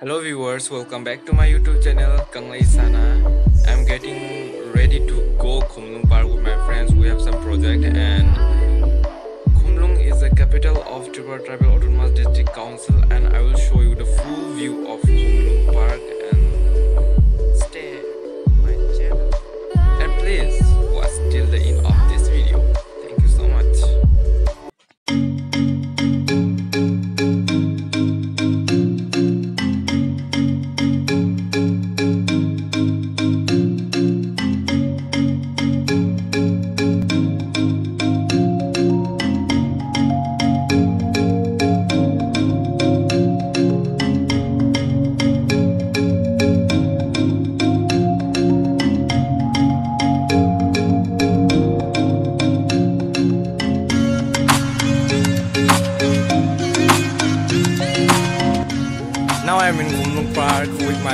Hello viewers, welcome back to my YouTube channel Kanglai Sana. I'm getting ready to go Khumlung Park with my friends. We have some project and Khumlung is the capital of Tripura Tribal Autonomous District Council and I will show you the full view of Khumlung Park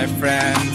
my friend.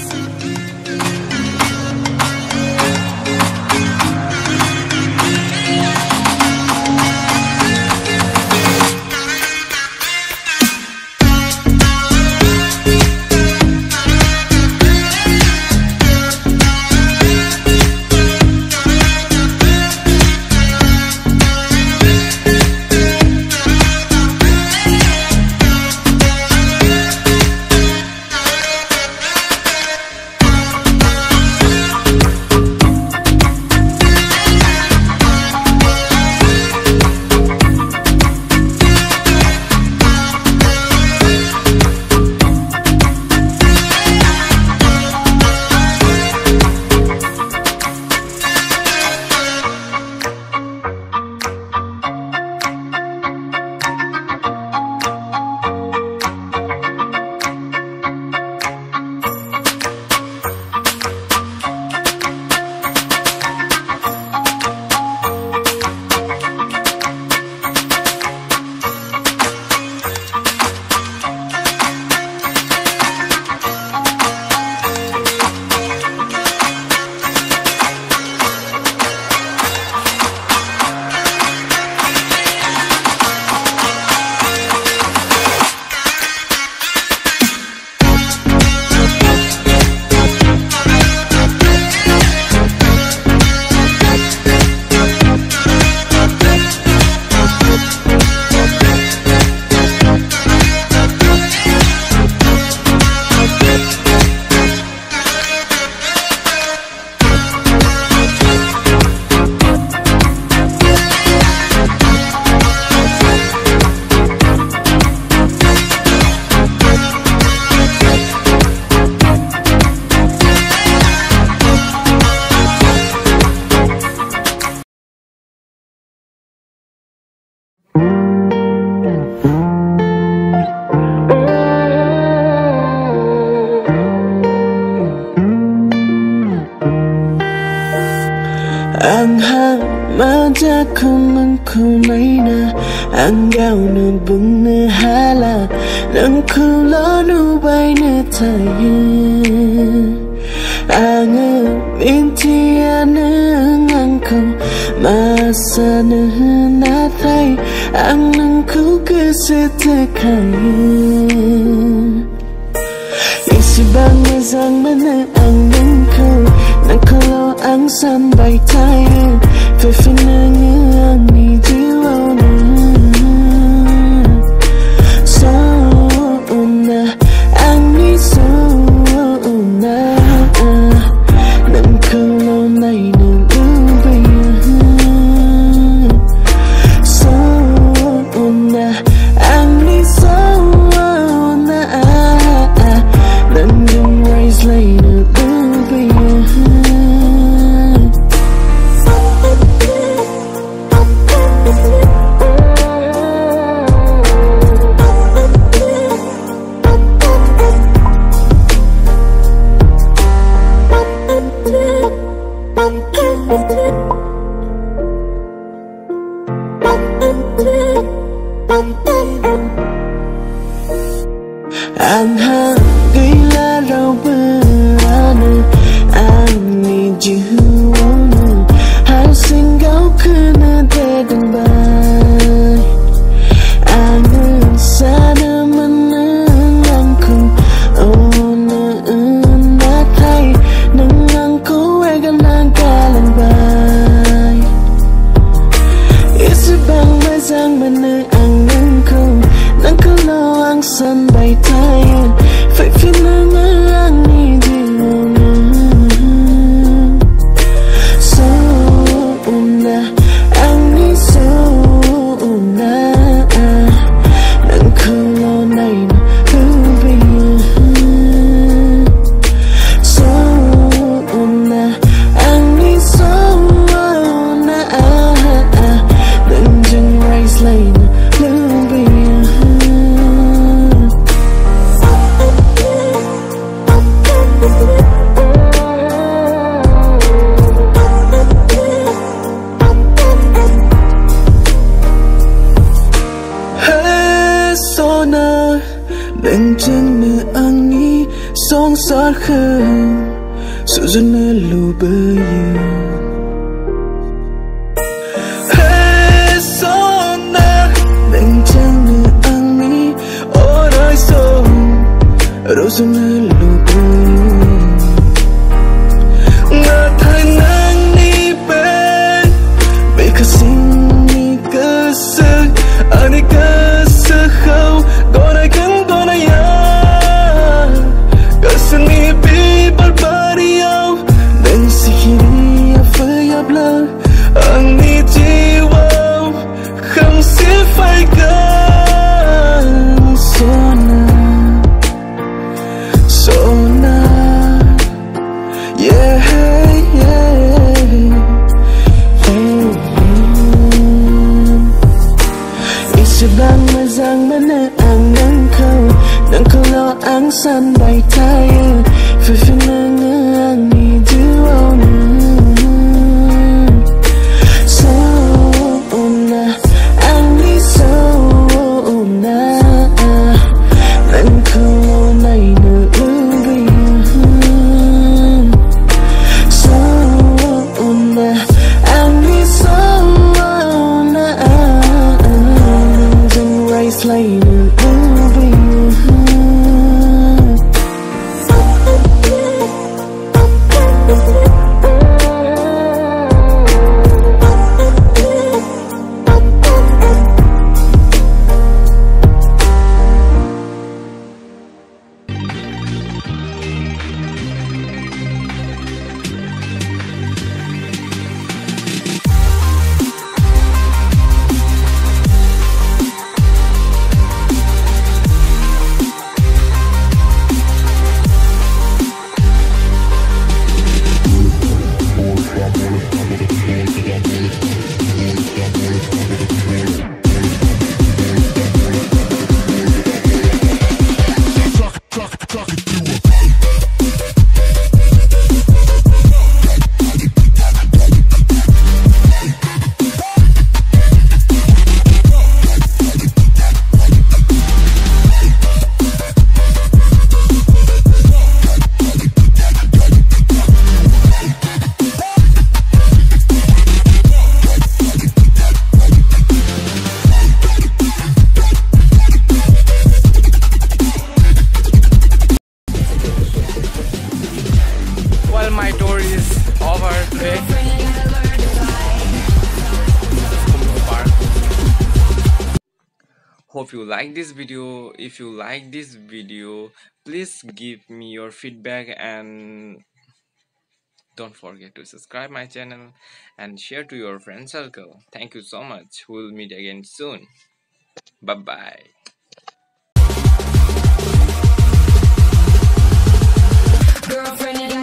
Park with my friends. Ang hamada kumangkumaina Ang gao na bung na hala Nang kulo nubay na tayo Ang mintian ng angko Masa na natay Ang nang kukusita kayo Isibang mazang mana ang nangko áng xanh bay tay về phía nơi như anh Ang hanggang larawan I need you 뱅쟁느앙이 송사흐 수준을 루브유 Rozumielu sun hope you like this video. If you like this video please give me your feedback and don't forget to subscribe my channel and share to your friend circle. Thank you so much. We'll meet again soon. Bye bye girlfriend